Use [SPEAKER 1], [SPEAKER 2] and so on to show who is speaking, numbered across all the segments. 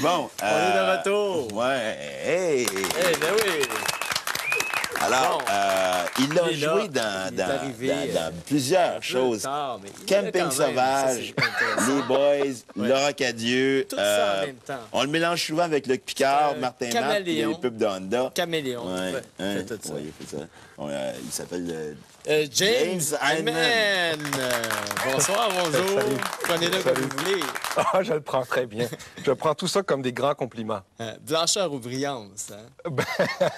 [SPEAKER 1] Bon.
[SPEAKER 2] On est de retour.
[SPEAKER 1] Ouais. Hey!
[SPEAKER 2] Eh ben oui.
[SPEAKER 1] Alors, euh, il a
[SPEAKER 2] Il est là.
[SPEAKER 1] joué dans,
[SPEAKER 2] arrivé, euh,
[SPEAKER 1] plusieurs choses.
[SPEAKER 2] tard,
[SPEAKER 1] Camping
[SPEAKER 2] même.
[SPEAKER 1] sauvage,
[SPEAKER 2] Ça.
[SPEAKER 1] Les Boys, Laura Cadieux.
[SPEAKER 2] Tout ça en même temps.
[SPEAKER 1] On le mélange souvent avec Luc Picard,
[SPEAKER 2] Euh,
[SPEAKER 1] Martin Matt,
[SPEAKER 2] Caméléon.
[SPEAKER 1] les pubs de Honda.
[SPEAKER 2] Caméléon.
[SPEAKER 1] Ouais,
[SPEAKER 2] Ouais,
[SPEAKER 1] hein,
[SPEAKER 2] fait tout ça.
[SPEAKER 1] ouais, il fait ça. On, euh, il s'appelle euh,
[SPEAKER 2] Euh, James
[SPEAKER 1] James
[SPEAKER 2] Hyman. Euh, bonsoir, bonjour. Prenez-le comme vous voulez.
[SPEAKER 3] Ah, je le prends très bien. Je prends tout ça comme des grands compliments.
[SPEAKER 2] Euh, blancheur ou brillance? Hein?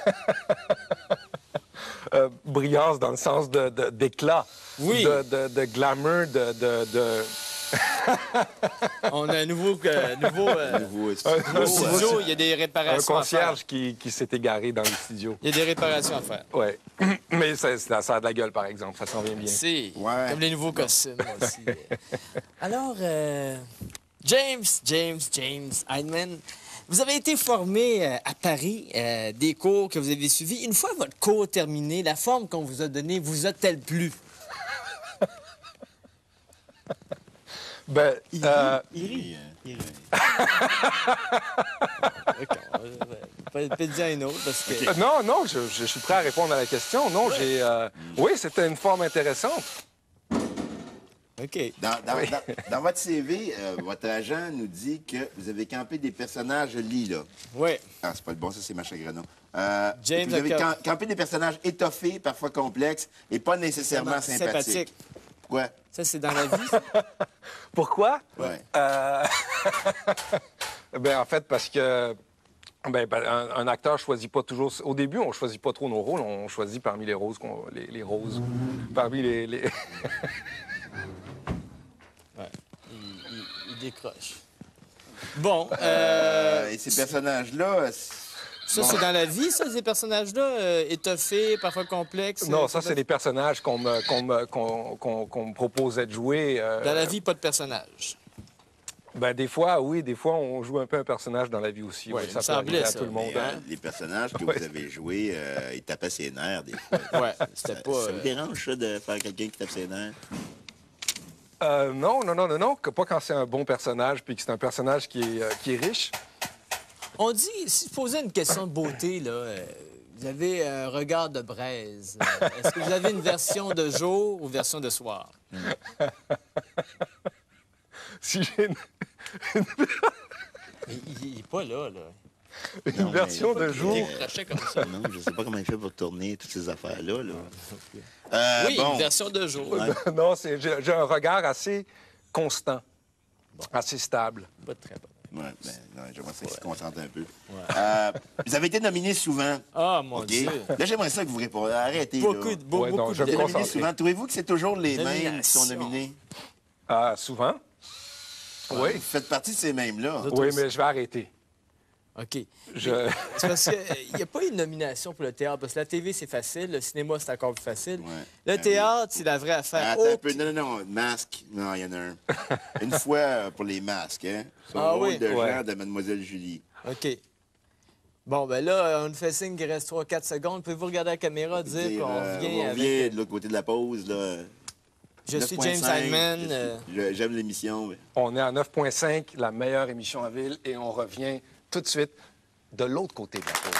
[SPEAKER 3] Euh, brillance dans le sens de- de- d'éclat,
[SPEAKER 2] Oui.
[SPEAKER 3] de, de, de glamour, de... de, de-
[SPEAKER 2] On a un nouveau... euh, nouveau euh,
[SPEAKER 1] nouveau
[SPEAKER 3] un
[SPEAKER 2] au
[SPEAKER 1] studio.
[SPEAKER 2] il y a des
[SPEAKER 3] un
[SPEAKER 2] réparations à faire.
[SPEAKER 3] concierge qui, qui s'est égaré dans le studio.
[SPEAKER 2] Il y a des réparations à faire.
[SPEAKER 3] Ouais. Mais ça, ça, a de la gueule, par exemple. Ça s'en vient bien.
[SPEAKER 2] C'est
[SPEAKER 1] Ouais.
[SPEAKER 2] comme les nouveaux costumes aussi. Alors, euh, James, James, James Hyman, vous avez été formé euh, à Paris, euh, des cours que vous avez suivis. Une fois votre cours terminé, la forme qu'on vous a donnée vous a-t-elle plu?
[SPEAKER 3] Ben, euh,
[SPEAKER 1] Puis, euh,
[SPEAKER 2] Pas pas dire un autre parce que...
[SPEAKER 3] non, non, je, je suis prêt à répondre à la question. Non, j'ai... euh, oui, c'était une forme intéressante.
[SPEAKER 2] OK.
[SPEAKER 1] Dans, dans- dans- dans votre CV, euh, votre agent nous dit que vous avez campé des personnages, lis là.
[SPEAKER 2] Oui.
[SPEAKER 1] Ah, c'est pas le bon, ça, c'est Macha Grano. Euh,
[SPEAKER 2] James
[SPEAKER 1] vous avez campé des personnages étoffés, parfois complexes, et pas nécessairement sympathiques.
[SPEAKER 2] Sympathique.
[SPEAKER 1] Pourquoi?
[SPEAKER 2] Ça, c'est dans la vie.
[SPEAKER 3] Pourquoi?
[SPEAKER 1] Ouais.
[SPEAKER 3] Euh, ben, en fait, parce que ben, ben, un, un acteur choisit pas toujours. Au début, on choisit pas trop nos rôles. On choisit parmi les roses, qu'on- les, les roses, parmi les. les-
[SPEAKER 2] décroche. Bon, euh,
[SPEAKER 1] Euh, et ces personnages-là,
[SPEAKER 2] ça, c'est dans la vie, ça, ces personnages-là, euh, étoffés, parfois complexes.
[SPEAKER 3] Non,
[SPEAKER 2] euh,
[SPEAKER 3] ça, c'est des personnages qu'on me, qu'on me, qu'on- qu'on- qu'on me proposait de jouer. euh,
[SPEAKER 2] Dans la vie, pas de personnage.
[SPEAKER 3] Ben, des fois, oui, des fois, on joue un peu un personnage dans la vie aussi.
[SPEAKER 2] Ouais,
[SPEAKER 3] oui, ça peut arriver à
[SPEAKER 2] ça.
[SPEAKER 3] tout le monde.
[SPEAKER 1] les,
[SPEAKER 3] hein.
[SPEAKER 1] les personnages que
[SPEAKER 3] Ouais.
[SPEAKER 1] vous avez joués, euh, ils tapaient ses nerfs des fois.
[SPEAKER 2] Ouais, c'était pas.
[SPEAKER 1] ça vous dérange, ça, de faire quelqu'un qui tape ses nerfs?
[SPEAKER 3] Euh, non, non, non, non, non, pas quand c'est un bon personnage puis que c'est un personnage qui est, euh, qui est riche.
[SPEAKER 2] On dit, si vous posez une question de beauté, là, euh, vous avez un regard de braise. Euh, Est-ce que vous avez une version de jour ou version de soir?
[SPEAKER 3] Si j'ai une,
[SPEAKER 2] il, il est pas là, là.
[SPEAKER 3] une
[SPEAKER 1] Non,
[SPEAKER 3] version de jour.
[SPEAKER 2] Il crachait comme ça.
[SPEAKER 1] Non, je sais pas comment il fait pour tourner toutes ces affaires-là. Là. Euh,
[SPEAKER 2] Oui,
[SPEAKER 1] bon.
[SPEAKER 2] une version de jour.
[SPEAKER 1] Ouais.
[SPEAKER 3] non, c'est, j'ai, j'ai un regard assez constant, assez stable.
[SPEAKER 2] Pas très bon.
[SPEAKER 1] Ouais, ben, non, j'aimerais ça qu'il se concentre un peu. Euh, vous avez été nominé souvent.
[SPEAKER 2] Ah, mon? Dieu.
[SPEAKER 1] Là, j'aimerais ça que vous répondiez. Arrêtez.
[SPEAKER 2] Beaucoup
[SPEAKER 1] là.
[SPEAKER 2] de, beau-
[SPEAKER 3] Ouais, non,
[SPEAKER 2] beaucoup
[SPEAKER 3] je
[SPEAKER 2] de
[SPEAKER 3] me
[SPEAKER 1] nominé souvent. Trouvez-vous que c'est toujours les mêmes qui sont nominés?
[SPEAKER 3] Ah, souvent? Oui.
[SPEAKER 1] Vous faites partie de ces mêmes-là.
[SPEAKER 3] Oui, mais je vais arrêter.
[SPEAKER 2] OK.
[SPEAKER 3] Je...
[SPEAKER 2] C'est parce qu'il n'y a pas une nomination pour le théâtre. Parce que la TV, c'est facile. Le cinéma, c'est encore plus facile.
[SPEAKER 1] Ouais.
[SPEAKER 2] Le
[SPEAKER 1] Ben
[SPEAKER 2] théâtre, c'est la vraie affaire.
[SPEAKER 1] Attends un
[SPEAKER 2] Oh,
[SPEAKER 1] peu. Non, non, non. Masque. Non, il y en a un. Une fois euh, pour les masques, hein? Son
[SPEAKER 2] Ah
[SPEAKER 1] rôle
[SPEAKER 2] oui?
[SPEAKER 1] de
[SPEAKER 3] Ouais.
[SPEAKER 1] genre de Mademoiselle Julie.
[SPEAKER 2] OK. Bon, ben là, on nous fait signe qu'il reste 3-4 secondes. Pouvez-vous regarder la caméra, dire
[SPEAKER 1] Dire,
[SPEAKER 2] qu'on
[SPEAKER 1] euh,
[SPEAKER 2] revient
[SPEAKER 1] on
[SPEAKER 2] avec...
[SPEAKER 1] revient de l'autre côté de la pause. Là.
[SPEAKER 2] Je suis James
[SPEAKER 1] 9.5,
[SPEAKER 2] Hyman. euh,
[SPEAKER 1] J'aime l'émission. mais-
[SPEAKER 3] On est à 9.5, la meilleure émission à ville, et on revient tout de suite de l'autre côté de la pause.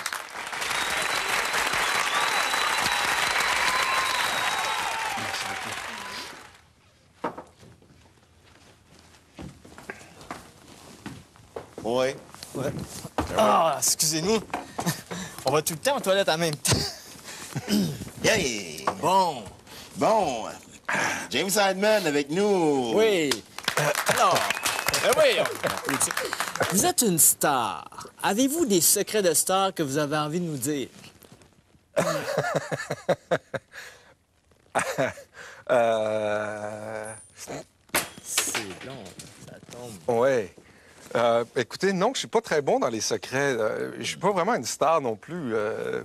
[SPEAKER 1] Ouais.
[SPEAKER 2] Ah, excusez-nous. on va tout le temps aux toilettes en même temps.
[SPEAKER 1] Hey!
[SPEAKER 2] Bon,
[SPEAKER 1] Bon, James Hyman avec nous.
[SPEAKER 2] oui. Alors, ben oui, applaudit. vous êtes une star. Avez-vous des secrets de star que vous avez envie de nous dire?
[SPEAKER 3] Euh...
[SPEAKER 2] C'est long, ça tombe.
[SPEAKER 3] Ouais. Euh, écoutez, non, je suis pas très bon dans les secrets. Euh, je suis pas vraiment une star non plus. euh.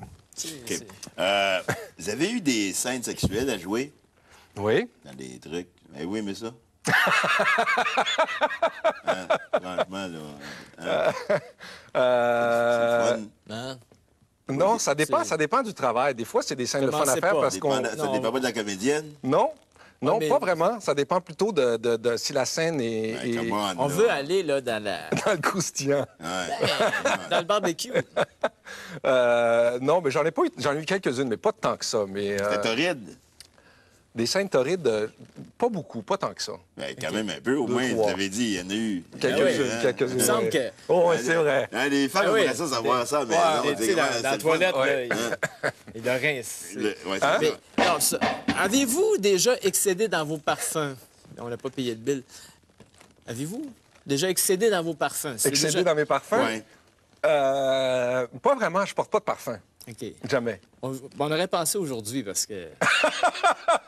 [SPEAKER 1] Euh, vous avez eu des scènes sexuelles à jouer?
[SPEAKER 3] Oui.
[SPEAKER 1] dans des trucs? Eh oui, mais ça. Hein, franchement, là. hein,
[SPEAKER 3] Euh.
[SPEAKER 2] Hein?
[SPEAKER 3] Non, ça dépend, ça dépend du travail. Des fois, c'est des scènes de fun à faire
[SPEAKER 2] pas.
[SPEAKER 3] parce
[SPEAKER 1] Ça
[SPEAKER 3] qu'on.
[SPEAKER 1] dépend- Ça dépend
[SPEAKER 2] on-
[SPEAKER 1] pas de la comédienne.
[SPEAKER 3] Non. Non,
[SPEAKER 2] mais-
[SPEAKER 3] pas vraiment. Ça dépend plutôt de, de- de si la scène est,
[SPEAKER 1] on,
[SPEAKER 2] veut aller là, dans, la...
[SPEAKER 3] dans le croustillant.
[SPEAKER 1] Ouais.
[SPEAKER 2] dans le barbecue.
[SPEAKER 3] Euh, non, mais j'en ai pas eu, j'en ai eu quelques-unes, mais pas tant que ça. Mais euh,
[SPEAKER 1] C'était torride.
[SPEAKER 3] Des scènes torrides, euh, pas beaucoup, pas tant que ça.
[SPEAKER 1] Ben, quand même un peu, au
[SPEAKER 3] Deux,
[SPEAKER 1] moins,
[SPEAKER 3] trois.
[SPEAKER 1] tu l'avais dit, il y en a eu.
[SPEAKER 3] Quelques-unes,
[SPEAKER 1] ouais,
[SPEAKER 3] quelques-unes.
[SPEAKER 2] Il me semble que-
[SPEAKER 3] Oh, ouais, c'est vrai.
[SPEAKER 1] Hein, les femmes
[SPEAKER 2] Ah oui.
[SPEAKER 1] aimeraient ça savoir ça, mais
[SPEAKER 2] Ouais,
[SPEAKER 1] non,
[SPEAKER 2] mais tu sais, dans, dans la toilette, là,
[SPEAKER 3] Ouais.
[SPEAKER 2] il, il a rien.
[SPEAKER 3] Hein?
[SPEAKER 1] ça.
[SPEAKER 2] Mais, non, ça- avez-vous déjà excédé dans vos parfums? On n'a pas payé le bill. Avez-vous déjà excédé dans vos parfums? C'est
[SPEAKER 3] Excédé
[SPEAKER 2] déjà-
[SPEAKER 3] dans mes parfums?
[SPEAKER 1] Ouais.
[SPEAKER 3] Euh, pas vraiment, je porte pas de parfum.
[SPEAKER 2] OK.
[SPEAKER 3] Jamais.
[SPEAKER 2] On, on aurait pensé aujourd'hui parce que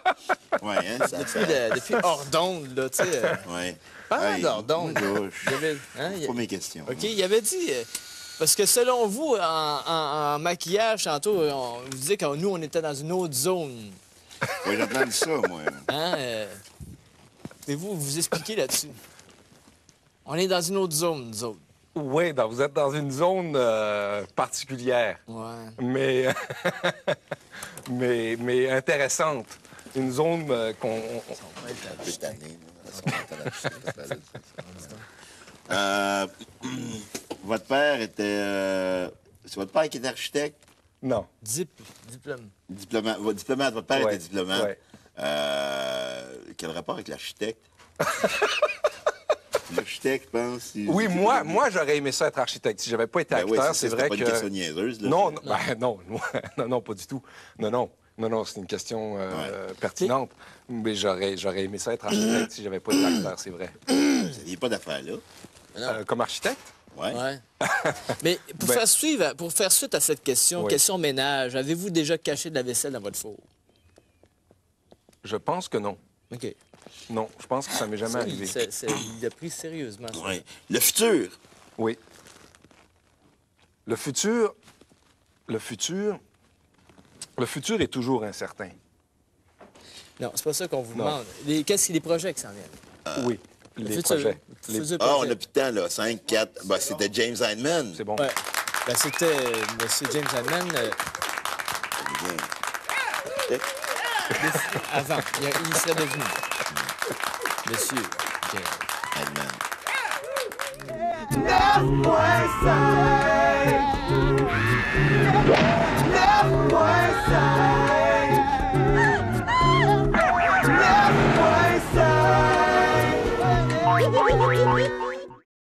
[SPEAKER 1] Ouais, hein, ça
[SPEAKER 2] depuis, le- depuis hors d'onde, là, tu sais. euh,
[SPEAKER 1] Ouais.
[SPEAKER 2] Parlant
[SPEAKER 1] Hey,
[SPEAKER 2] d'ordon.
[SPEAKER 1] mon gosh.
[SPEAKER 2] il y avait- hein, il y a-
[SPEAKER 1] Pas mes questions.
[SPEAKER 2] OK, il avait dit. euh, Parce que selon vous, en, en- en maquillage, tantôt, on vous disait que nous, on était dans une autre zone.
[SPEAKER 1] Ouais, j'ai entendu ça, moi.
[SPEAKER 2] Hein? euh, Pouvez-vous vous expliquer là-dessus? On est dans une autre zone, nous autres.
[SPEAKER 3] Oui, donc vous êtes dans une zone euh, particulière,
[SPEAKER 2] Ouais.
[SPEAKER 3] mais, mais, mais intéressante. Une zone euh, qu'on.
[SPEAKER 1] Euh, votre père était. euh, C'est votre père qui était architecte?
[SPEAKER 3] Non.
[SPEAKER 2] Dip, diplôme.
[SPEAKER 1] Diplomate. Votre diplomate, votre père
[SPEAKER 3] Ouais,
[SPEAKER 1] était diplomate.
[SPEAKER 3] ouais.
[SPEAKER 1] Euh, quel rapport avec l'architecte? l'architecte, je pense.
[SPEAKER 3] Oui, moi, moi j'aurais aimé ça être architecte. Si j'avais pas été
[SPEAKER 1] Ben
[SPEAKER 3] acteur,
[SPEAKER 1] c'est
[SPEAKER 3] vrai que.
[SPEAKER 1] pas une question niaiseuse, là.
[SPEAKER 3] Non, non, ben, non, non, non, pas du tout. Non, non. Non, non, c'est une question euh, pertinente. Mais j'aurais, j'aurais aimé ça être architecte si j'avais pas acteur, c'est vrai.
[SPEAKER 1] Vous n'aviez pas d'affaires là.
[SPEAKER 3] Euh, comme architecte?
[SPEAKER 1] Ouais.
[SPEAKER 2] Ouais. Mais pour,
[SPEAKER 3] Ben-
[SPEAKER 2] faire suivre, pour faire suite à cette question,
[SPEAKER 3] Oui.
[SPEAKER 2] question ménage, avez-vous déjà caché de la vaisselle dans votre four?
[SPEAKER 3] Je pense que non.
[SPEAKER 2] OK.
[SPEAKER 3] Non, je pense que ça m'est jamais
[SPEAKER 2] Ça,
[SPEAKER 3] arrivé.
[SPEAKER 2] il, c'est- c'est- il l'a pris sérieusement. ça.
[SPEAKER 1] Ouais. Le futur.
[SPEAKER 3] Oui. Le futur, le futur, le futur est toujours incertain.
[SPEAKER 2] Non, c'est pas ça qu'on vous
[SPEAKER 3] Non.
[SPEAKER 2] demande. Les- Qu'est-ce que les projets qui s'en viennent?
[SPEAKER 3] oui, les
[SPEAKER 2] futur-
[SPEAKER 3] projets.
[SPEAKER 2] le
[SPEAKER 3] Les-
[SPEAKER 2] futur
[SPEAKER 1] Ah, on a plus de temps, là. 5, 4. Ben, c'était James Heinemann.
[SPEAKER 3] C'est bon.
[SPEAKER 2] Ouais. Ben, c'était euh, M. James Hadman euh,
[SPEAKER 1] Bien.
[SPEAKER 2] avant. Il, il serait devenu. Monsieur James.
[SPEAKER 4] Point cinq.